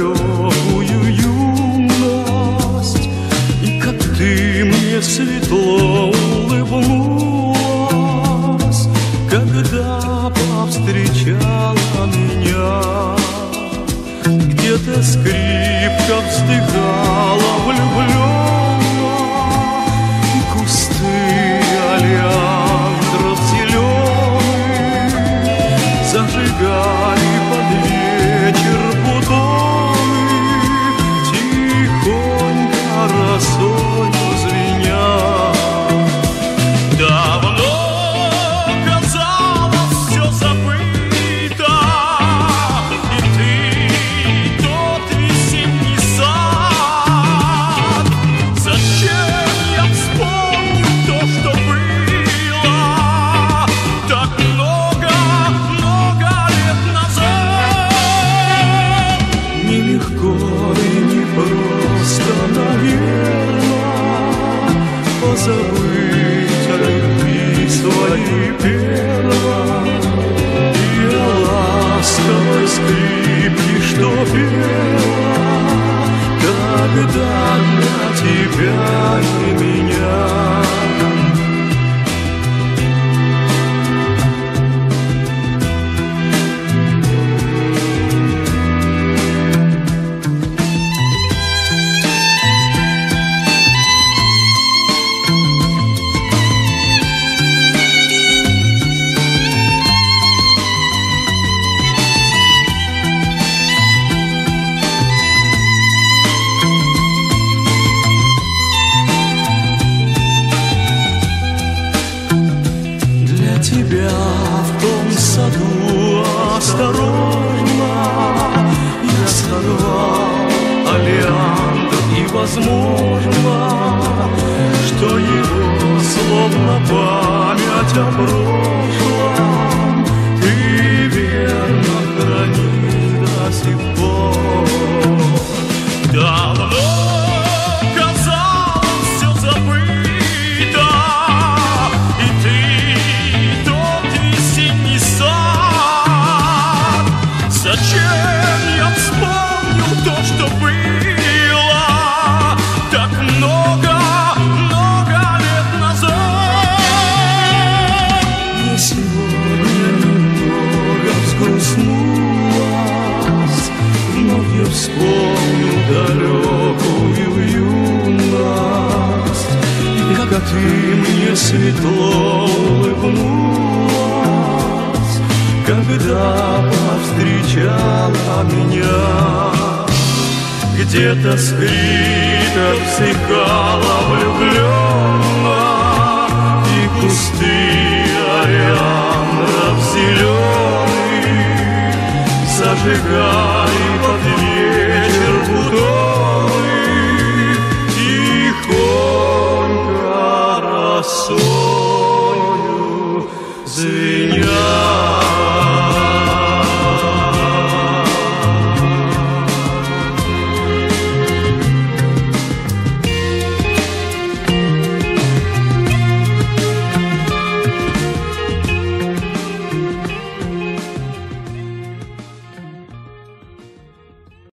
далекую юность И как ты мне светло улыбнулась Когда повстречала меня. Где-то скрипка вздыхала влюбленно И кусты олеандров зеленых Зажигали Позабыть о любви своей первой. И о ласковой скрипке, что пела Тогда для тебя и меня осторожно Я сорвал олеандр и возможно Что его словно память о то, что было Так много, много лет назад. Мне сегодня немного взгрустнулось Вновь я вспомнил далекую юность. И как ты мне светло улыбнулась Когда повстречала меня где-то скрыто всекала влюбленно И кусты ориандров зеленых Зажигай под вечер бутоны Тихонько рассою. звезд